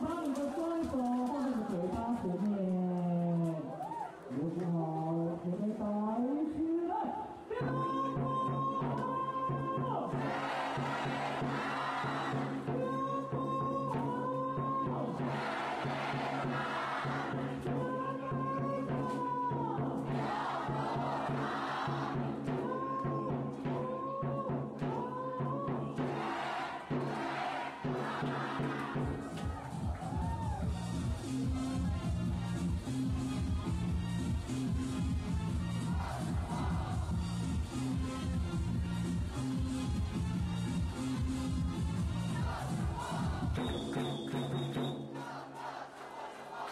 把你的双手放在嘴巴前面，